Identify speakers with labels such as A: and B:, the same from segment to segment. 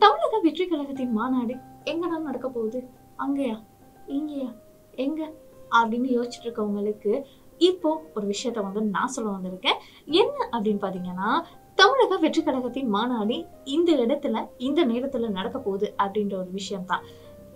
A: தமிழக வெற்றி கழகத்தின் மாநாடு எங்கடா நடக்க போகுது? அங்கயா? இங்கயா? எங்க? அப்படின்னு யோசிச்சுட்டு இருக்கவங்களுக்கு இப்போ ஒரு விஷயத்த வந்து நான் சொல்ல வந்திருக்கேன். என்ன அப்படின்னு பாத்தீங்கன்னா தமிழக வெற்றி கழகத்தின் மாநாடு இந்த இடத்துல இந்த நேரத்துல நடக்க போகுது அப்படின்ற ஒரு விஷயம் தான்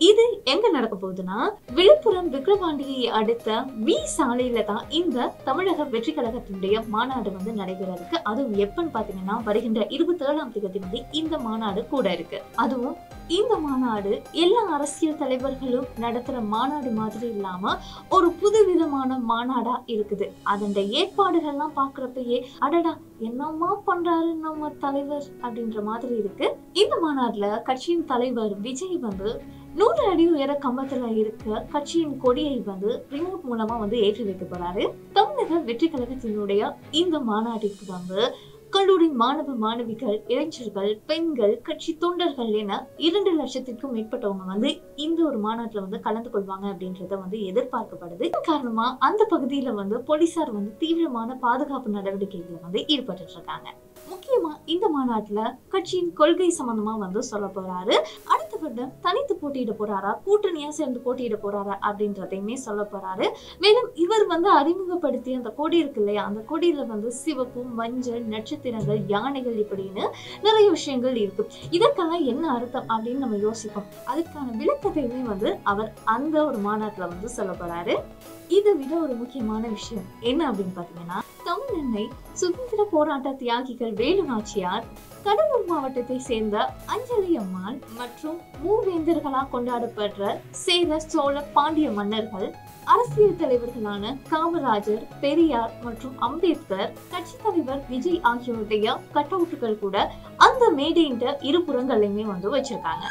A: இது எங்க நடக்க போகுதுன்னா விழுப்புரம் விக்ரவாண்டியை அடுத்த வி சாலையில தான் இந்த தமிழக வெற்றி கழகத்தினுடைய மாநாடு வந்து நடைபெற இருக்கு அதுவும் எப்பன்னு பாத்தீங்கன்னா வருகின்ற இருபத்தி ஏழாம் தேதி வந்து இந்த மாநாடு கூட இருக்கு. அதுவும் இந்த மாநாடு எல்லா அரசியல் தலைவர்களும் நடத்துற மாநாடு மாதிரி இல்லாம ஒரு புதுவிதமான மாநாடா இருக்குது. அதோட ஏற்பாடுகள்லாம் பாக்குறப்பயே அடடா என்னம்மா பண்றாரு நம்ம தலைவர் அப்படின்ற மாதிரி இருக்கு. இந்த மாநாட்டுல கட்சியின் தலைவர் விஜய் வந்து நூறு அடி உயர கம்பத்துல இருக்க கட்சியின் கொடியை வந்து ரிமோட் மூலமா வந்து ஏற்றி வைக்க போறாரு. தமிழக வெற்றி கழகத்தினுடைய இந்த மாநாட்டிற்கு வந்து கல்லூரி மாணவ மாணவிகள் இளைஞர்கள் பெண்கள் கட்சி தொண்டர்கள் என இரண்டு லட்சத்திற்கும் மேற்பட்டவங்க வந்து இந்த ஒரு மாநாட்டுல வந்து கலந்து கொள்வாங்க அப்படின்றத வந்து எதிர்பார்க்கப்படுது. காரணமா அந்த பகுதியில வந்து போலீசார் வந்து தீவிரமான பாதுகாப்பு நடவடிக்கைகளை வந்து ஈடுபட்டு இருக்காங்க. முக்கியமா இந்த மாநாட்டுல கட்சியின் கொள்கை சம்பந்தமா வந்து சொல்ல போறாரு. வருடம் தனித்து போட்டியிட போறாரா? கூட்டணியா சேர்ந்து போட்டியிட போறாரா? அப்படின்றதையுமே சொல்ல போறாரு. மேலும் இவர் வந்து அறிமுகப்படுத்திய அந்த கொடி இருக்கு இல்லையா? அந்த கொடியில வந்து சிவப்பு மஞ்சள் நட்சத்திரங்கள் யானைகள் இப்படின்னு நிறைய விஷயங்கள் இருக்கு. இதற்கெல்லாம் என்ன அர்த்தம் அப்படின்னு நம்ம யோசிப்போம். அதுக்கான விளக்கத்தையுமே வந்து அவர் அந்த ஒரு மாநாட்டுல வந்து சொல்ல போறாரு. இதை விட ஒரு முக்கியமான விஷயம் என்ன அப்படின்னு பாத்தீங்கன்னா தமிழெண்ணை சுதந்திர போராட்ட தியாகிகள் வேலு நாச்சியார் கடலூர் மாவட்டத்தை சேர்ந்த அஞ்சலி அம்மாள் மற்றும் மூவேந்தர்களாக கொண்டாடப்படுற சேர சோழ பாண்டிய மன்னர்கள் அரசியல் தலைவர்களான காமராஜர் பெரியார் மற்றும் அம்பேத்கர் கட்சி தலைவர் விஜய் ஆகியோருடைய கட் அவுட்டுகள் கூட அந்த மேடையின் இருபுறங்களையுமே வந்து வச்சிருக்காங்க.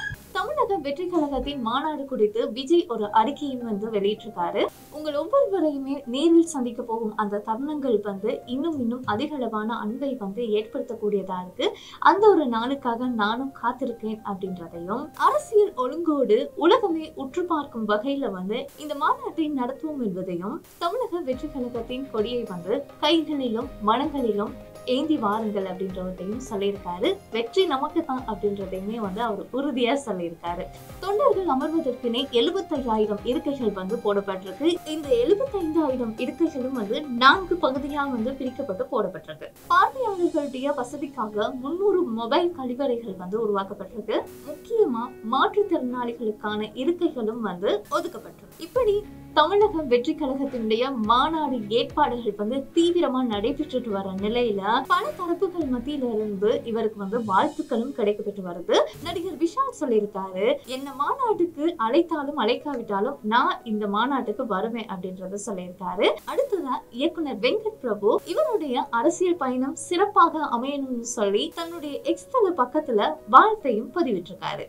A: தமிழக வெற்றி கழகத்தின் மாநாடு குறித்து விஜய் ஒரு அறிக்கையும் வந்து வெளியிட்டிருக்காரு. உங்கள் ஒவ்வொருவரையுமே நேரில் சந்திக்க போகும் அந்த தருணங்கள் வந்து இன்னும் இன்னும் அதிக அளவான அன்பை வந்து ஏற்படுத்தக்கூடியதா இருக்கு. அந்த ஒரு நாளுக்காக நானும் காத்திருக்கேன் அப்படின்றதையும் அரசியல் ஒழுங்கோடு உலகமே உற்று பார்க்கும் வகையில வந்து இந்த மாநாட்டை நடத்துவோம் என்பதையும் தமிழக வெற்றி கழகத்தின் கொடியை வந்து கைகளிலும் மனங்களிலும் ஏந்தி வாருங்கள் அப்படின்றதையும் சொல்லியிருக்காரு. வெற்றி நமக்கு தான் அப்படின்றதையுமே வந்து அவர் உறுதியா சொல்லியிருக்காரு. தொண்டர்கள் அமர்வதற்குனே எழுபத்தையாயிரம் இருக்கைகள் வந்து போடப்பட்டிருக்கு. இந்த எழுபத்தைந்தாயிரம் இருக்கைகளும் வந்து நான்கு பகுதியாக வந்து பிரிக்கப்பட்டு போடப்பட்டிருக்கு. பார்வையாளர்களுடைய வசதிக்காக முன்னூறு மொபைல் கழிவறைகள் வந்து உருவாக்கப்பட்டிருக்கு. முக்கிய முக்கியமா மாற்றுத்திறனாளிகளுக்கான இருக்கைகளும் வந்து ஒதுக்கப்பட்டிருக்கு இப்படி தமிழக வெற்றி கழகத்தினுடைய மாநாடு ஏற்பாடுகள் வந்து தீவிரமா நடைபெற்றுட்டு வர நிலையில பல தரப்புகள் மத்தியில இருந்து இவருக்கு வந்து வாழ்த்துக்களும் கிடைக்கப்பட்டு வருது. நடிகர் விஷால் சொல்லியிருக்காரு என்ன மாநாட்டுக்கு அழைத்தாலும் அழைக்காவிட்டாலும் நான் இந்த மாநாட்டுக்கு வருவேன் அப்படின்றத சொல்லியிருக்காரு. அடுத்ததா இயக்குனர் வெங்கட் பிரபு இவருடைய அரசியல் பயணம் சிறப்பாக அமையணும்னு சொல்லி தன்னுடைய எக்ஸ்தல பக்கத்துல வாழ்த்தையும் பதிவிட்டிருக்காரு.